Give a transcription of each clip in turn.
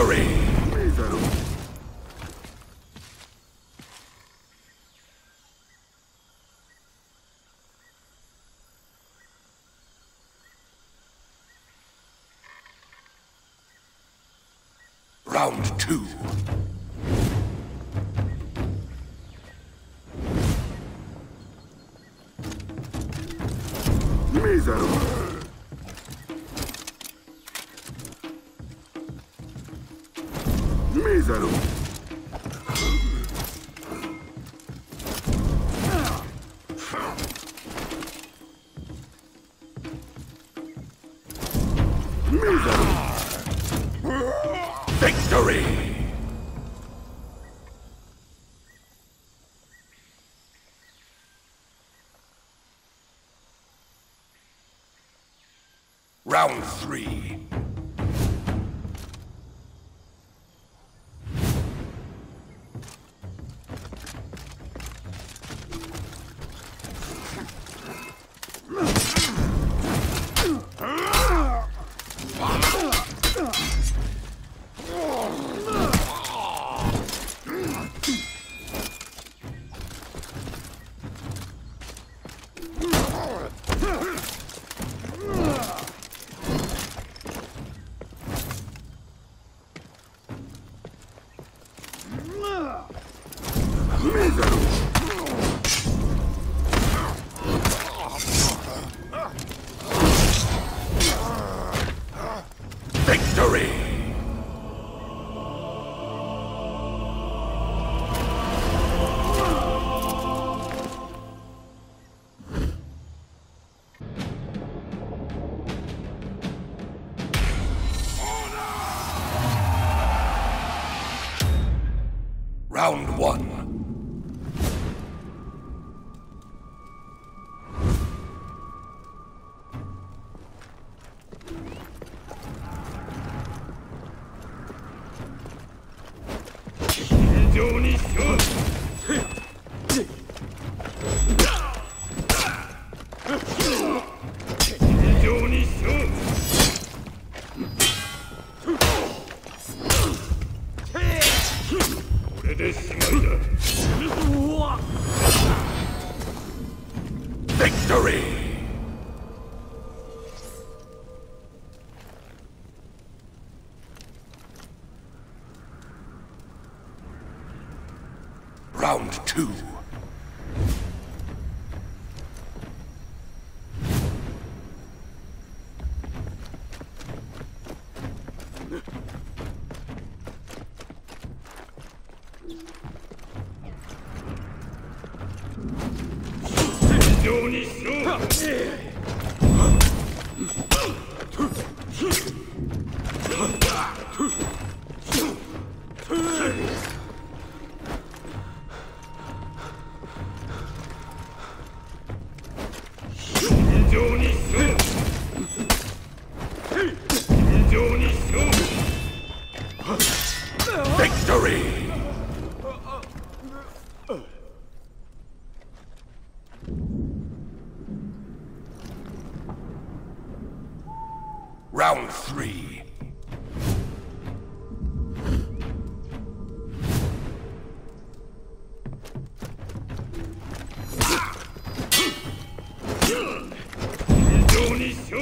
victory! Round three. Round one. に。しろにしよ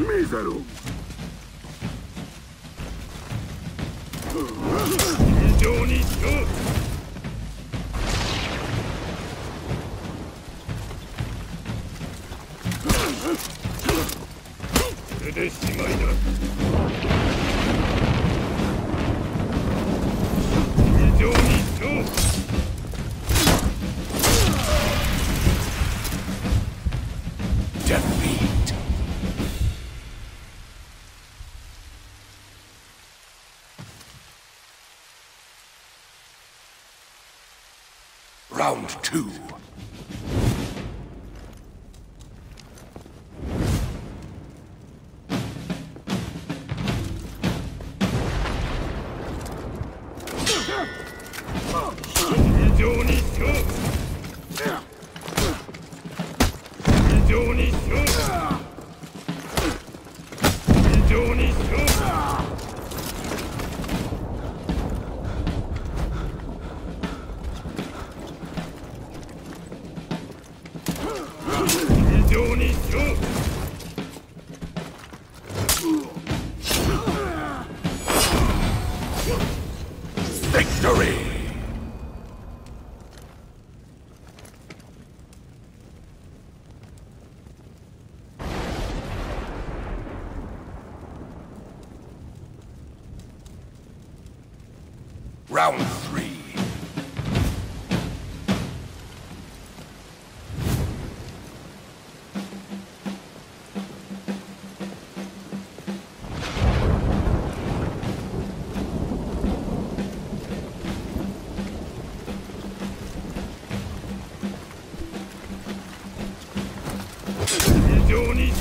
めえだろこれでしまい。だようにしように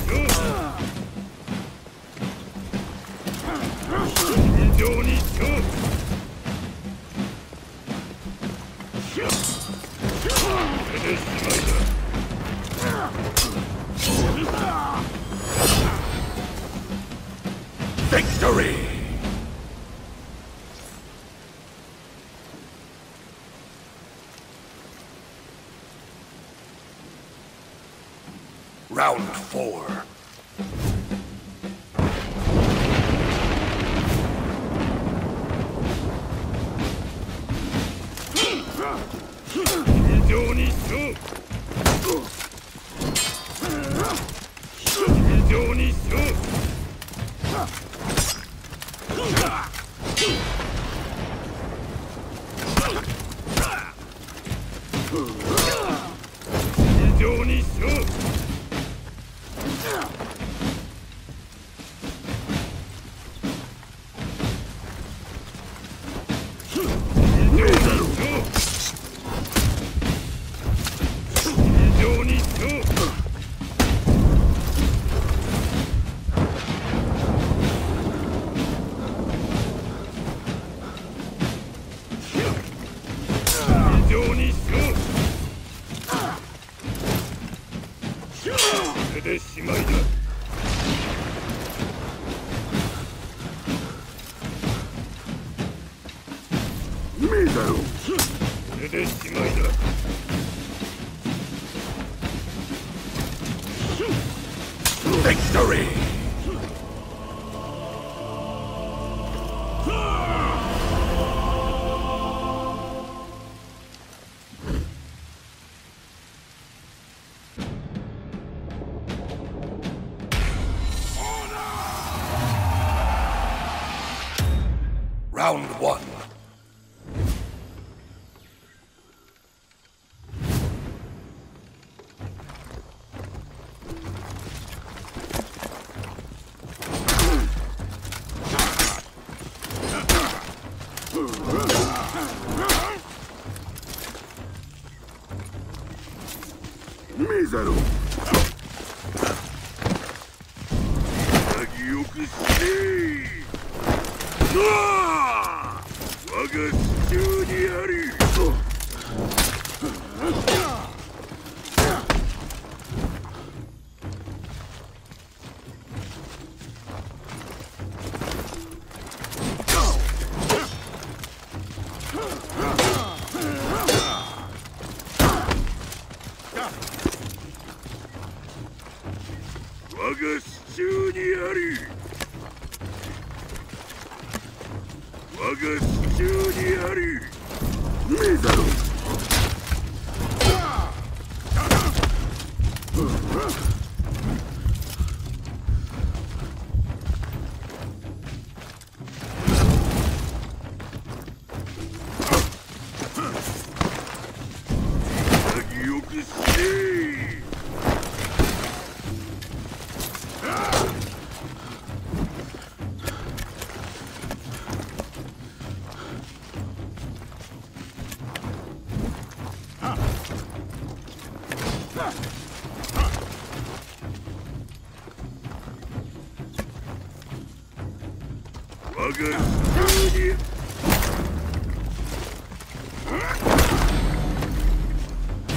Shoot!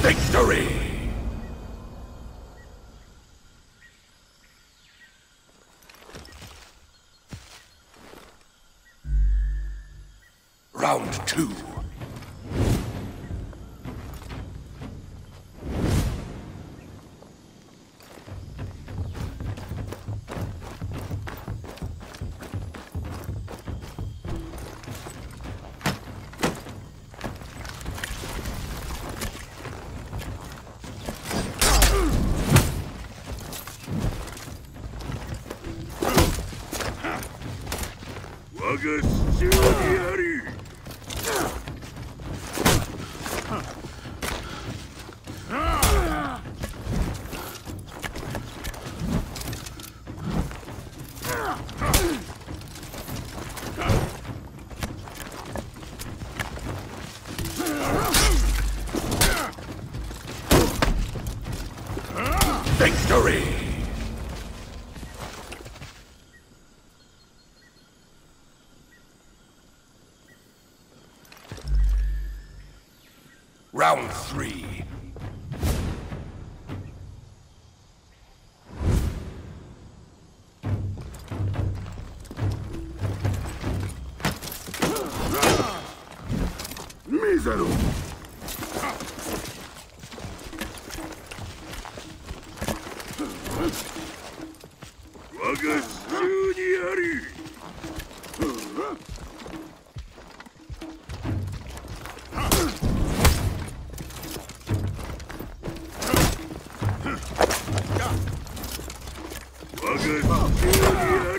Victory! good.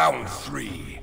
Round three.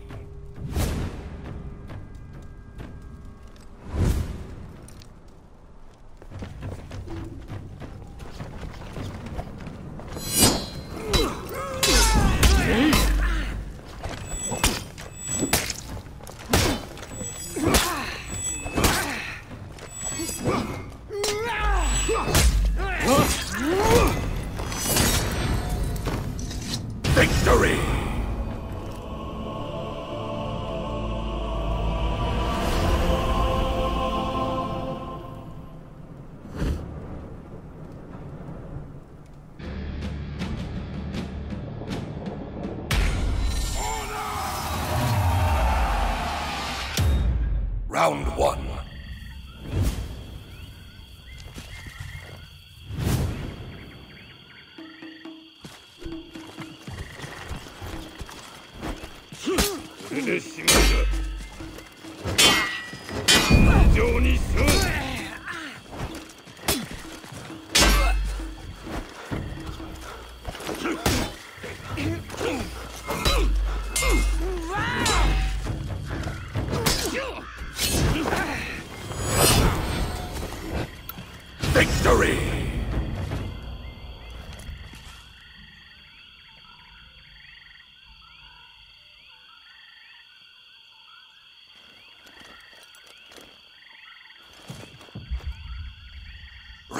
Round one.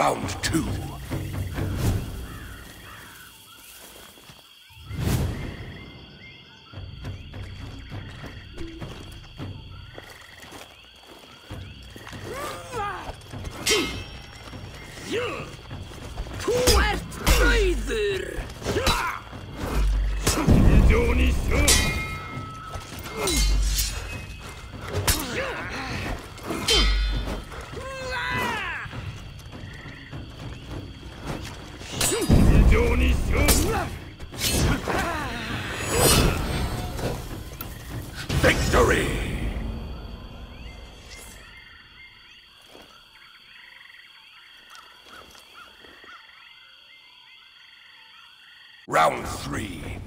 Round two. Round three.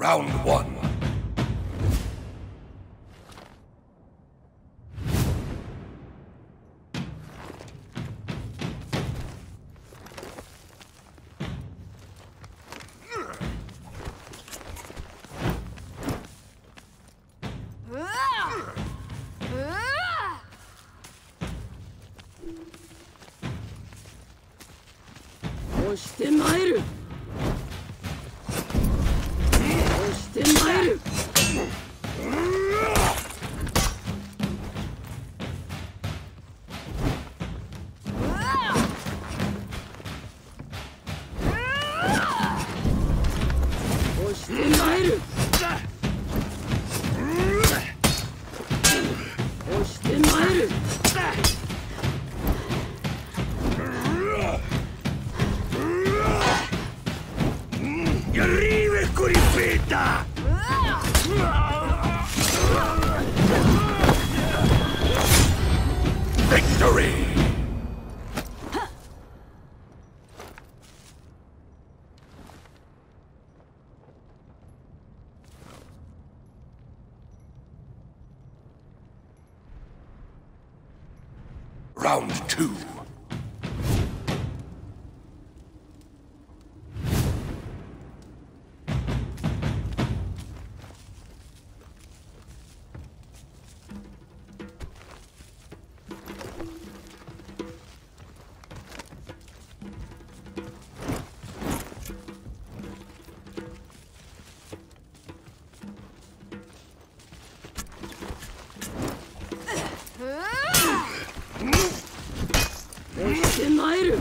Round one. Victory! 手前る。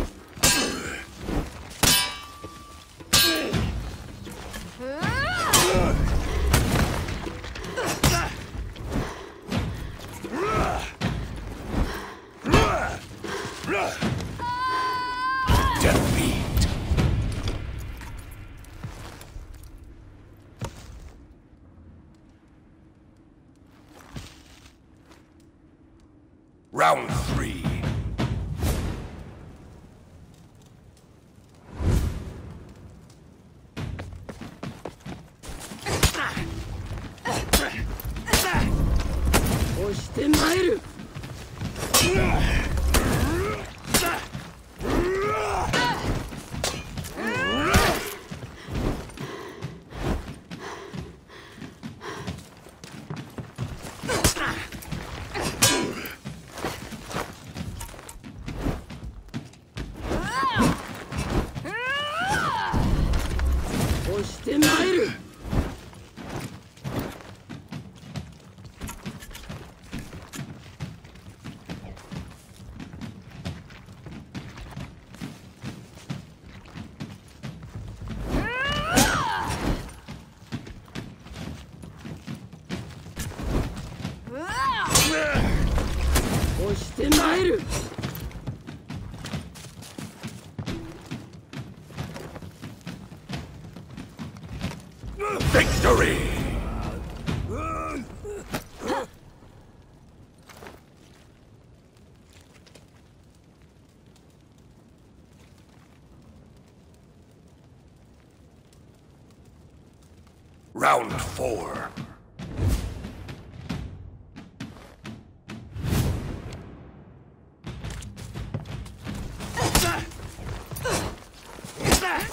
Four.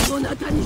そなたに